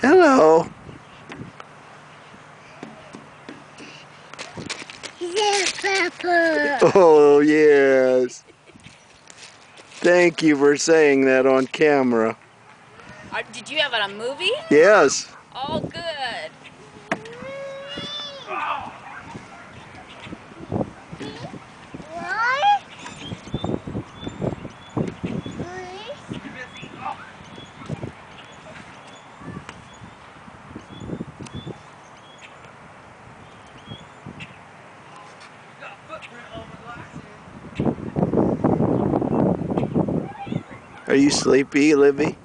Hello. Yeah, Papa. Oh, yes. Thank you for saying that on camera. Are, did you have it on movie? Yes. Oh, good. Are you sleepy, Libby?